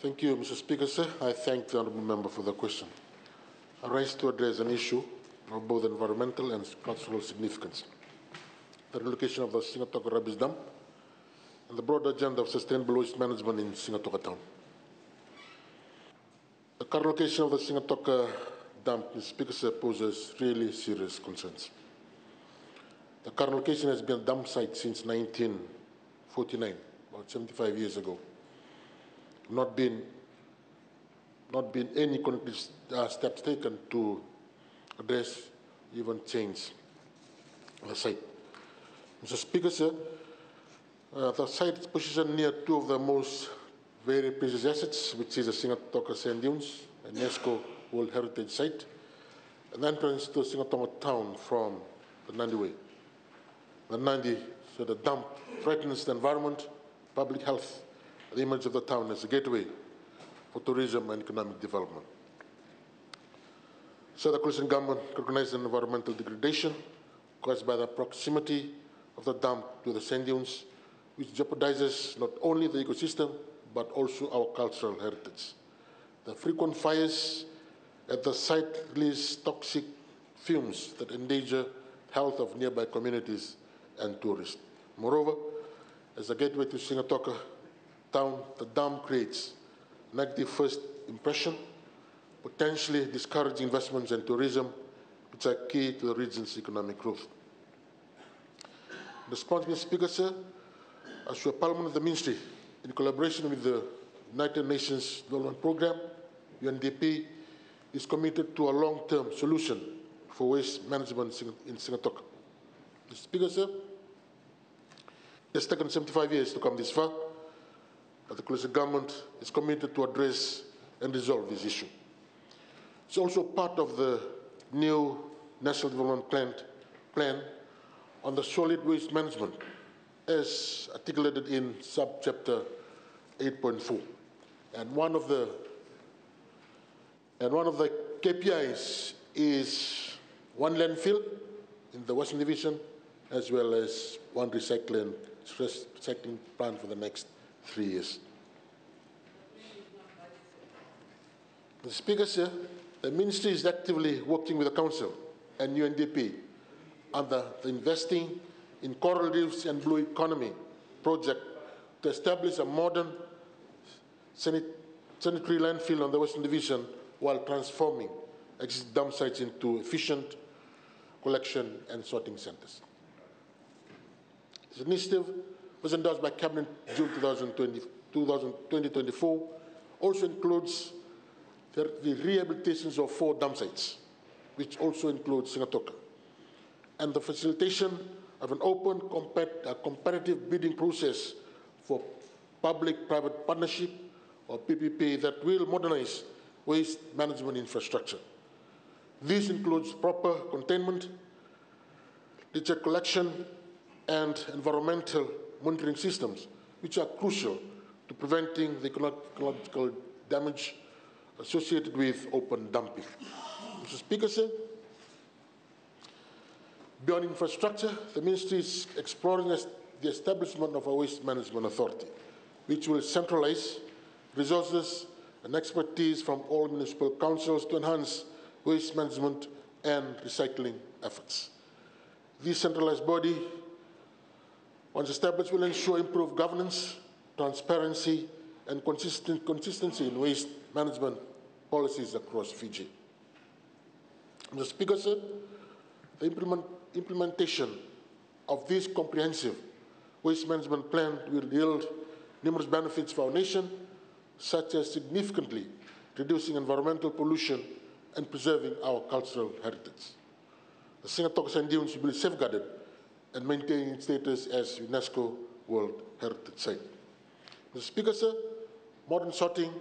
Thank you, Mr. Speaker, sir. I thank the honourable member for the question. I rise to address an issue of both environmental and cultural significance. The relocation of the Sigatoka rubbish dump and the broader agenda of sustainable waste management in Sigatoka town. The current location of the Sigatoka dump, Mr. Speaker, sir, poses really serious concerns. The current location has been a dump site since 1949, about 75 years ago. Not been, not been any concrete uh, steps taken to address, even change the site. Mr. Speaker, sir, uh, the site is positioned near two of the most very precious assets, which is the Sigatoka Sand Dunes, a UNESCO World Heritage Site, an entrance to Sigatoka town from the Nadi Way. The Nadi, so the dump threatens the environment, public health, the image of the town as a gateway for tourism and economic development. So the coalition government recognizes environmental degradation caused by the proximity of the dump to the sand dunes, which jeopardizes not only the ecosystem, but also our cultural heritage. The frequent fires at the site release toxic fumes that endanger health of nearby communities and tourists. Moreover, as a gateway to Sigatoka the dam creates negative first impression, potentially discouraging investments and tourism, which are key to the region's economic growth. The response, Mr. Speaker, sir, as your Parliament of the Ministry, in collaboration with the United Nations Development Programme, UNDP, is committed to a long-term solution for waste management in Sigatoka. Mr. Speaker, sir, it's taken 75 years to come this far, but the coalition government is committed to address and resolve this issue. It's also part of the new National Development Plan, plan on the solid waste management as articulated in subchapter 8.4. And one of the and one of the KPIs is one landfill in the Western Division, as well as one recycling, recycling plant for the next three years. The Speaker, sir, the Ministry is actively working with the Council and UNDP under the Investing in Coral Reefs and Blue Economy project to establish a modern sanitary landfill on the Western Division while transforming existing dump sites into efficient collection and sorting centers. This initiative was endorsed by Cabinet June 2020, 2024, also includes the, the rehabilitations of four dump sites, which also includes Sigatoka, and the facilitation of an open compet competitive bidding process for public-private partnership or PPP that will modernize waste management infrastructure. This includes proper containment, data collection, and environmental monitoring systems, which are crucial to preventing the ecological damage associated with open dumping. Mr. Speaker, sir, beyond infrastructure, the ministry is exploring the establishment of a waste management authority, which will centralize resources and expertise from all municipal councils to enhance waste management and recycling efforts. This centralized body, once established, will ensure improved governance, transparency, and consistent, consistency in waste management policies across Fiji. Mr. Speaker, sir, the implement, implementation of this comprehensive waste management plan will yield numerous benefits for our nation, such as significantly reducing environmental pollution and preserving our cultural heritage. The Sigatoka Sand Dunes will be safeguarded and maintain its status as UNESCO World Heritage Site. Mr. Speaker, sir, modern sorting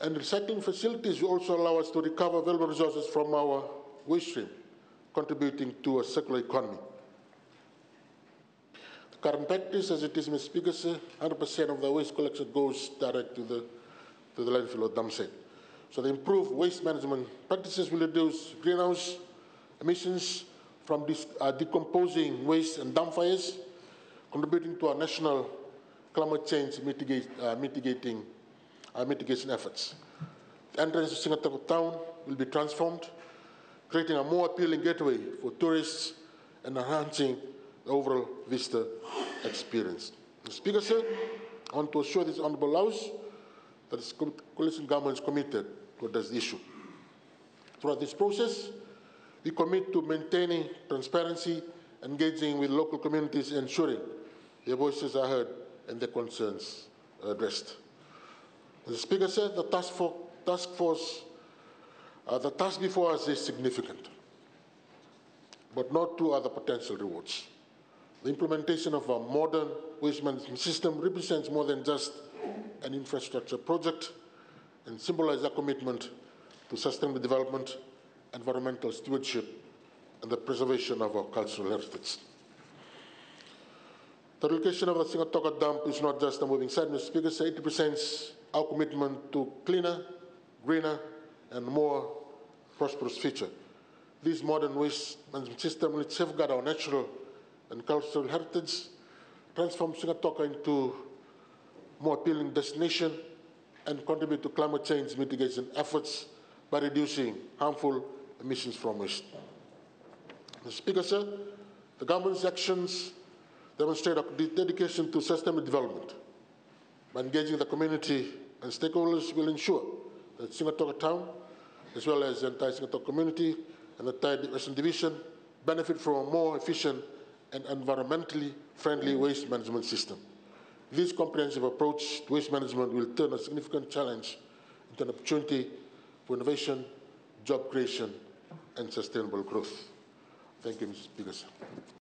and recycling facilities will also allow us to recover valuable resources from our waste stream, contributing to a circular economy. The current practice, as it is, Mr. Speaker, sir, 100% of the waste collection goes direct to the, to the landfill or dump site. So the improved waste management practices will reduce greenhouse emissions from uh, decomposing waste and dump fires, contributing to our national climate change mitigate, uh, mitigating our mitigation efforts. The entrance to Sigatoka town will be transformed, creating a more appealing gateway for tourists and enhancing the overall visitor experience. Mr. Speaker, sir, I want to assure this Honourable House that the coalition government is committed to address the issue. Throughout this process, we commit to maintaining transparency, engaging with local communities, ensuring their voices are heard and their concerns addressed. As the Speaker said, the task, for, task force, uh, the task before us is significant, but not to other potential rewards. The implementation of a modern waste management system represents more than just an infrastructure project and symbolizes a commitment to sustainable development, environmental stewardship, and the preservation of our cultural heritage. The relocation of the Sigatoka dump is not just a moving side, Mr. Speaker, it represents our commitment to cleaner, greener, and more prosperous future. This modern waste management system will safeguard our natural and cultural heritage, transform Sigatoka into a more appealing destination, and contribute to climate change mitigation efforts by reducing harmful emissions from waste. Mr. Speaker, sir, the government's actions demonstrate a dedication to sustainable development. By engaging the community and stakeholders will ensure that Sigatoka town, as well as the entire Sigatoka community and the entire Western Division, benefit from a more efficient and environmentally friendly waste management system. This comprehensive approach to waste management will turn a significant challenge into an opportunity for innovation, job creation, and sustainable growth. Thank you, Mr. Speaker.